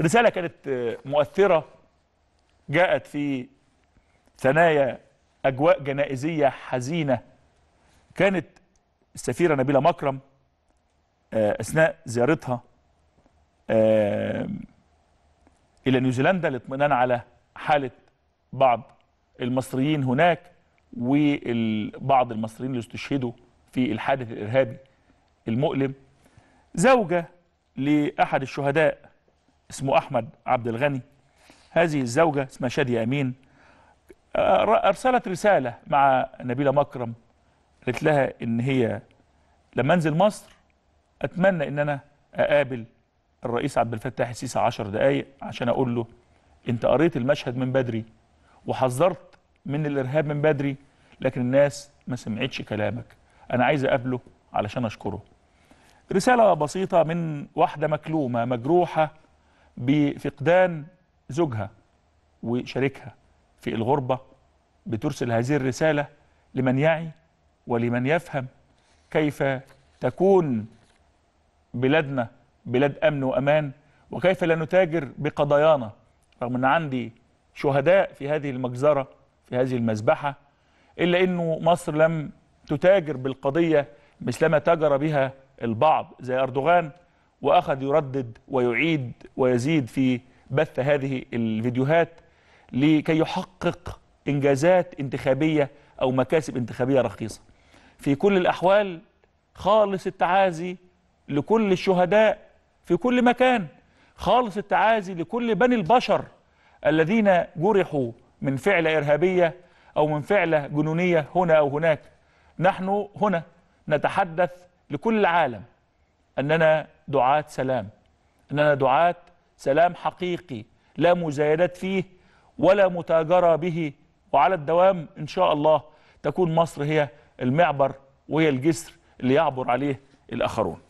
رسالة كانت مؤثرة جاءت في ثنايا أجواء جنائزية حزينة. كانت السفيرة نبيلة مكرم أثناء زيارتها إلى نيوزيلندا للاطمئنان على حالة بعض المصريين هناك وبعض المصريين اللي استشهدوا في الحادث الإرهابي المؤلم. زوجة لأحد الشهداء اسمه أحمد عبد الغني. هذه الزوجة اسمها شادية أمين. أرسلت رسالة مع نبيلة مكرم. قالت لها إن هي لما أنزل مصر أتمنى إن أنا أقابل الرئيس عبد الفتاح السيسي 10 دقايق عشان أقول له أنت قريت المشهد من بدري وحذرت من الإرهاب من بدري لكن الناس ما سمعتش كلامك. أنا عايز أقابله علشان أشكره. رسالة بسيطة من واحدة مكلومة مجروحة بفقدان زوجها وشريكها في الغربة بترسل هذه الرسالة لمن يعي ولمن يفهم كيف تكون بلادنا بلاد أمن وأمان وكيف لا نتاجر بقضايانا. رغم أن عندي شهداء في هذه المجزرة في هذه المذبحة إلا أنه مصر لم تتاجر بالقضية مثلما تاجر بها البعض زي أردوغان. وأخذ يردد ويعيد ويزيد في بث هذه الفيديوهات لكي يحقق إنجازات انتخابية أو مكاسب انتخابية رخيصة. في كل الأحوال خالص التعازي لكل الشهداء في كل مكان خالص التعازي لكل بني البشر الذين جرحوا من فعلة إرهابية أو من فعلة جنونية هنا أو هناك. نحن هنا نتحدث لكل العالم. أننا دعاة سلام. أننا دعاة سلام حقيقي لا مزايدات فيه ولا متاجرة به. وعلى الدوام إن شاء الله تكون مصر هي المعبر وهي الجسر اللي يعبر عليه الآخرون.